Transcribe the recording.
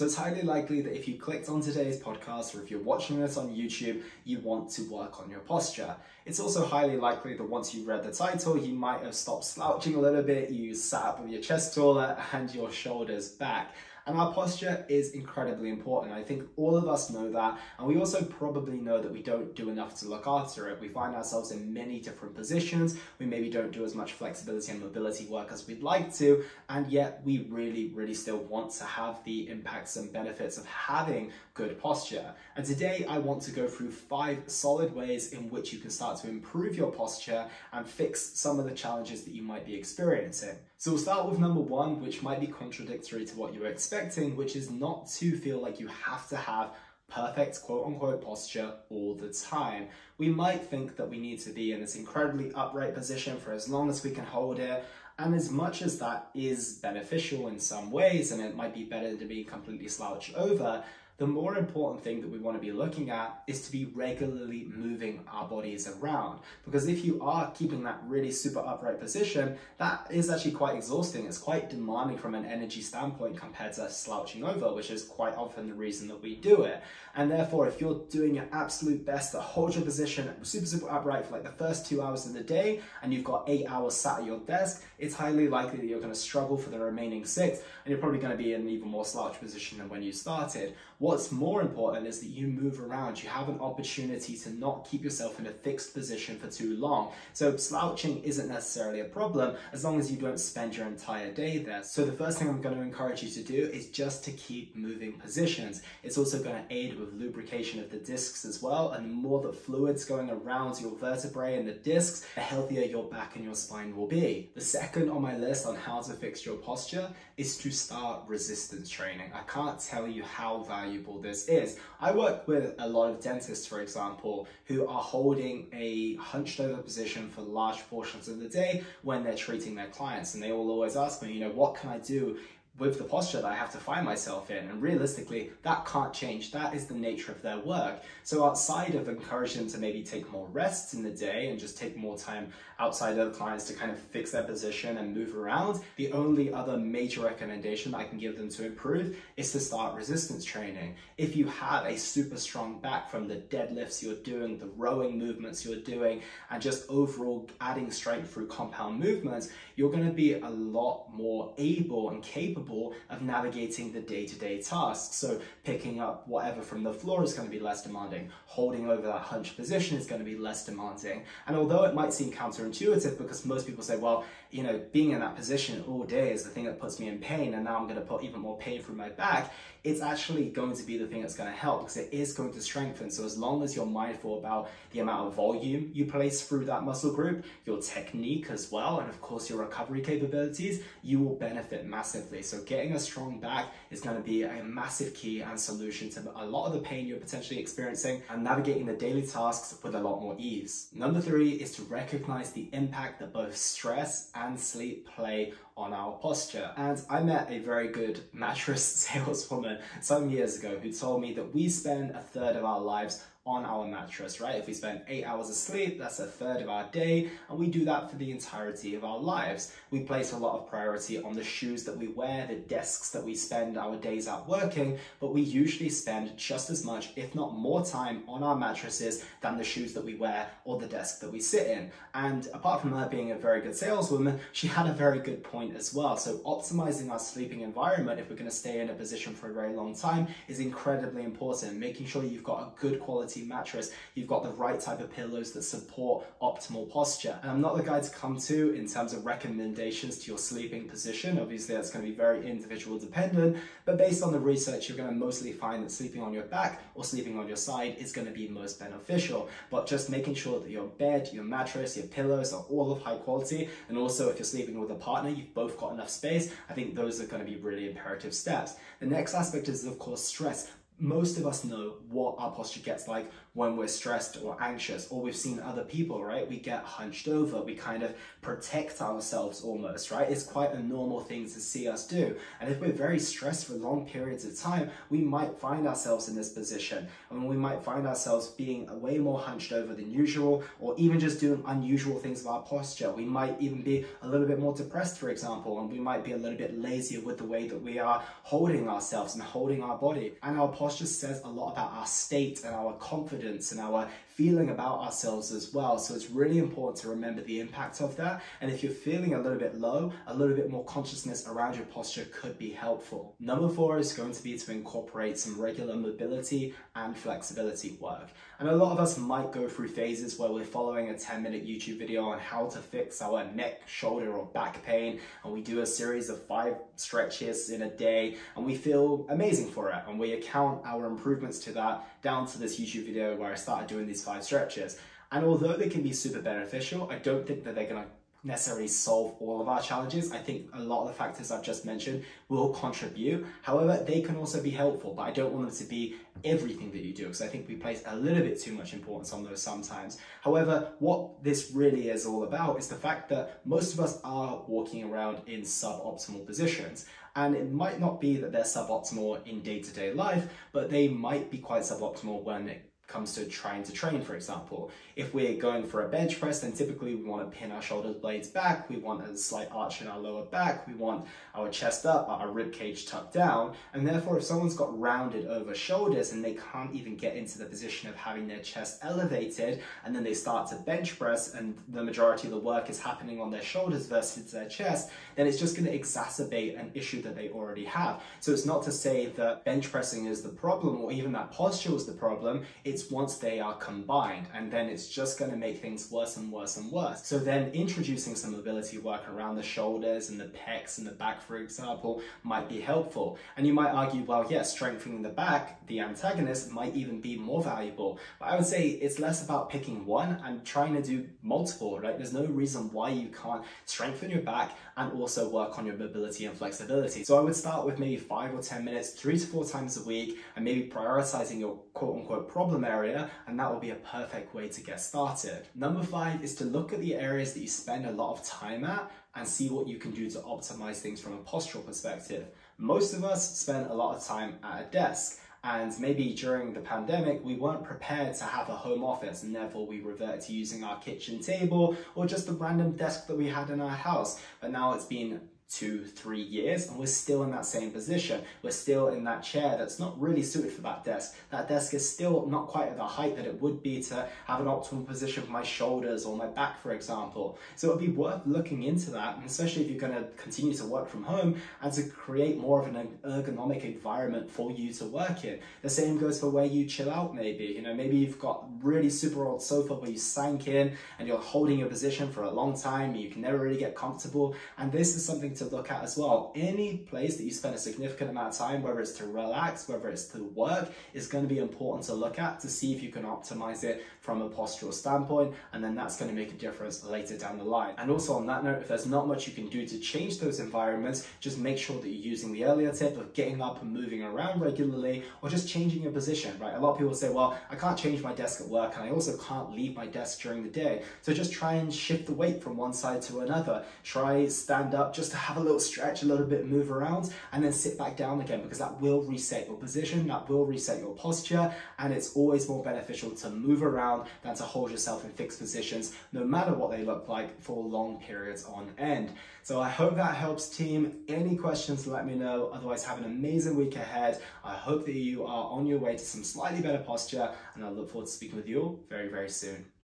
So it's highly likely that if you clicked on today's podcast or if you're watching this on YouTube, you want to work on your posture. It's also highly likely that once you read the title, you might have stopped slouching a little bit, you sat up with your chest taller and your shoulders back. And our posture is incredibly important. I think all of us know that. And we also probably know that we don't do enough to look after it. We find ourselves in many different positions. We maybe don't do as much flexibility and mobility work as we'd like to. And yet we really, really still want to have the impacts and benefits of having good posture. And today I want to go through five solid ways in which you can start to improve your posture and fix some of the challenges that you might be experiencing. So we'll start with number one, which might be contradictory to what you were expecting, which is not to feel like you have to have perfect quote unquote posture all the time. We might think that we need to be in this incredibly upright position for as long as we can hold it. And as much as that is beneficial in some ways, and it might be better to be completely slouched over, the more important thing that we want to be looking at is to be regularly moving our bodies around. Because if you are keeping that really super upright position, that is actually quite exhausting. It's quite demanding from an energy standpoint compared to slouching over, which is quite often the reason that we do it. And therefore, if you're doing your absolute best to hold your position super, super upright for like the first two hours of the day, and you've got eight hours sat at your desk, it's highly likely that you're going to struggle for the remaining six, and you're probably going to be in an even more slouch position than when you started. What's more important is that you move around. You have an opportunity to not keep yourself in a fixed position for too long. So slouching isn't necessarily a problem as long as you don't spend your entire day there. So the first thing I'm going to encourage you to do is just to keep moving positions. It's also going to aid with lubrication of the discs as well. And the more the fluids going around your vertebrae and the discs, the healthier your back and your spine will be. The second on my list on how to fix your posture is to start resistance training. I can't tell you how valuable valuable this is. I work with a lot of dentists, for example, who are holding a hunched over position for large portions of the day when they're treating their clients. And they will always ask me, you know, what can I do with the posture that I have to find myself in. And realistically, that can't change. That is the nature of their work. So outside of encouraging them to maybe take more rests in the day and just take more time outside of the clients to kind of fix their position and move around, the only other major recommendation that I can give them to improve is to start resistance training. If you have a super strong back from the deadlifts you're doing, the rowing movements you're doing, and just overall adding strength through compound movements, you're going to be a lot more able and capable capable of navigating the day-to-day -day tasks. So picking up whatever from the floor is going to be less demanding. Holding over that hunched position is going to be less demanding. And although it might seem counterintuitive because most people say, well, you know, being in that position all day is the thing that puts me in pain and now I'm going to put even more pain through my back, it's actually going to be the thing that's going to help because it is going to strengthen. So as long as you're mindful about the amount of volume you place through that muscle group, your technique as well, and of course your recovery capabilities, you will benefit massively. Getting a strong back is going to be a massive key and solution to a lot of the pain you're potentially experiencing and navigating the daily tasks with a lot more ease. Number three is to recognize the impact that both stress and sleep play on our posture. And I met a very good mattress saleswoman some years ago who told me that we spend a third of our lives on our mattress, right? If we spend eight hours asleep, that's a third of our day, and we do that for the entirety of our lives. We place a lot of priority on the shoes that we wear, the desks that we spend our days out working, but we usually spend just as much, if not more time on our mattresses than the shoes that we wear or the desk that we sit in. And apart from her being a very good saleswoman, she had a very good point as well. So optimizing our sleeping environment, if we're gonna stay in a position for a very long time, is incredibly important. Making sure you've got a good quality quality mattress, you've got the right type of pillows that support optimal posture. And I'm not the guy to come to in terms of recommendations to your sleeping position. Obviously, that's going to be very individual dependent, but based on the research, you're going to mostly find that sleeping on your back or sleeping on your side is going to be most beneficial. But just making sure that your bed, your mattress, your pillows are all of high quality. And also, if you're sleeping with a partner, you've both got enough space. I think those are going to be really imperative steps. The next aspect is, of course, stress most of us know what our posture gets like when we're stressed or anxious, or we've seen other people, right? We get hunched over, we kind of protect ourselves almost, right? It's quite a normal thing to see us do. And if we're very stressed for long periods of time, we might find ourselves in this position and we might find ourselves being a way more hunched over than usual, or even just doing unusual things with our posture. We might even be a little bit more depressed, for example, and we might be a little bit lazier with the way that we are holding ourselves and holding our body. And our posture says a lot about our state and our confidence and our feeling about ourselves as well. So it's really important to remember the impact of that. And if you're feeling a little bit low, a little bit more consciousness around your posture could be helpful. Number four is going to be to incorporate some regular mobility and flexibility work. And a lot of us might go through phases where we're following a 10 minute YouTube video on how to fix our neck, shoulder, or back pain. And we do a series of five stretches in a day and we feel amazing for it. And we account our improvements to that down to this YouTube video where I started doing these five stretches. And although they can be super beneficial, I don't think that they're gonna necessarily solve all of our challenges. I think a lot of the factors I've just mentioned will contribute. However, they can also be helpful, but I don't want them to be everything that you do because I think we place a little bit too much importance on those sometimes. However, what this really is all about is the fact that most of us are walking around in suboptimal positions. And it might not be that they're suboptimal in day-to-day -day life, but they might be quite suboptimal when it comes to trying to train, for example. If we're going for a bench press, then typically we want to pin our shoulder blades back, we want a slight arch in our lower back, we want our chest up, our rib cage tucked down, and therefore if someone's got rounded over shoulders and they can't even get into the position of having their chest elevated, and then they start to bench press and the majority of the work is happening on their shoulders versus their chest, then it's just going to exacerbate an issue that they already have. So it's not to say that bench pressing is the problem or even that posture is the problem, it's once they are combined and then it's just going to make things worse and worse and worse. So then introducing some mobility work around the shoulders and the pecs and the back, for example, might be helpful. And you might argue, well, yes, yeah, strengthening the back, the antagonist, might even be more valuable. But I would say it's less about picking one and trying to do multiple, right? There's no reason why you can't strengthen your back and also work on your mobility and flexibility. So I would start with maybe five or 10 minutes, three to four times a week, and maybe prioritizing your quote unquote problem area, and that will be a perfect way to get started. Number five is to look at the areas that you spend a lot of time at and see what you can do to optimize things from a postural perspective. Most of us spend a lot of time at a desk. And maybe during the pandemic, we weren't prepared to have a home office and therefore we reverted to using our kitchen table or just a random desk that we had in our house. But now it's been two, three years, and we're still in that same position. We're still in that chair that's not really suited for that desk. That desk is still not quite at the height that it would be to have an optimal position for my shoulders or my back, for example. So it would be worth looking into that, and especially if you're going to continue to work from home and to create more of an ergonomic environment for you to work in. The same goes for where you chill out, maybe. You know, maybe you've got really super old sofa where you sank in and you're holding your position for a long time, you can never really get comfortable, and this is something to look at as well. Any place that you spend a significant amount of time, whether it's to relax, whether it's to work, is going to be important to look at to see if you can optimize it from a postural standpoint, and then that's going to make a difference later down the line. And also on that note, if there's not much you can do to change those environments, just make sure that you're using the earlier tip of getting up and moving around regularly, or just changing your position, right? A lot of people say, well, I can't change my desk at work, and I also can't leave my desk during the day. So just try and shift the weight from one side to another. Try stand up just to have a little stretch, a little bit move around, and then sit back down again, because that will reset your position, that will reset your posture, and it's always more beneficial to move around than to hold yourself in fixed positions, no matter what they look like for long periods on end. So I hope that helps team. Any questions, let me know. Otherwise, have an amazing week ahead. I hope that you are on your way to some slightly better posture and I look forward to speaking with you all very, very soon.